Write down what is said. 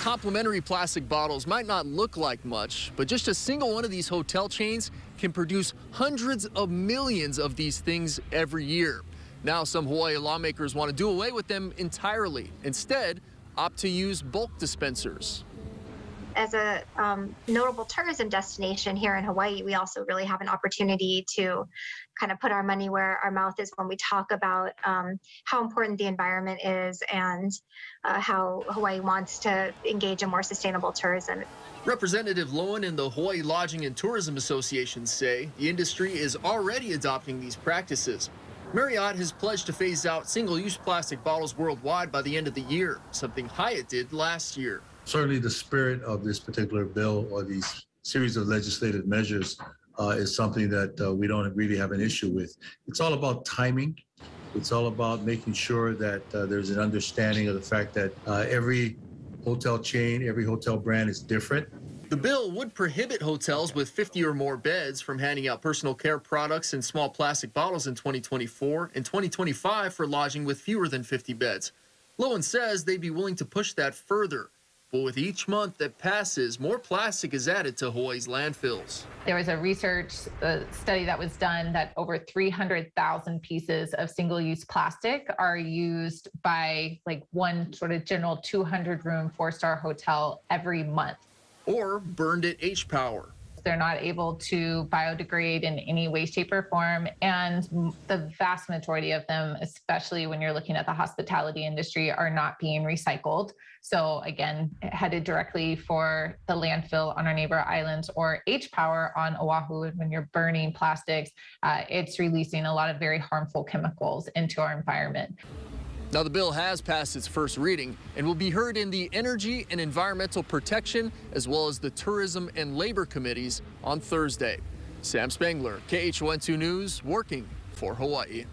complimentary plastic bottles might not look like much, but just a single one of these hotel chains can produce hundreds of millions of these things every year. Now, some Hawaii lawmakers want to do away with them entirely. Instead, opt to use bulk dispensers. As a um, notable tourism destination here in Hawaii, we also really have an opportunity to kind of put our money where our mouth is when we talk about um, how important the environment is and uh, how Hawaii wants to engage in more sustainable tourism. Representative Lowen and the Hawaii Lodging and Tourism Association say the industry is already adopting these practices. Marriott has pledged to phase out single-use plastic bottles worldwide by the end of the year, something Hyatt did last year. Certainly the spirit of this particular bill or these series of legislative measures uh, is something that uh, we don't really have an issue with. It's all about timing. It's all about making sure that uh, there's an understanding of the fact that uh, every hotel chain, every hotel brand is different. The bill would prohibit hotels with 50 or more beds from handing out personal care products in small plastic bottles in 2024 and 2025 for lodging with fewer than 50 beds. Lowen says they'd be willing to push that further. But with each month that passes, more plastic is added to Hawaii's landfills. There was a research uh, study that was done that over 300,000 pieces of single use plastic are used by like one sort of general 200 room four star hotel every month. Or burned at H Power. They're not able to biodegrade in any way, shape, or form. And the vast majority of them, especially when you're looking at the hospitality industry, are not being recycled. So, again, headed directly for the landfill on our neighbor islands or H Power on Oahu. When you're burning plastics, uh, it's releasing a lot of very harmful chemicals into our environment. Now, the bill has passed its first reading and will be heard in the Energy and Environmental Protection as well as the Tourism and Labor Committees on Thursday. Sam Spangler, KHON2 News, working for Hawaii.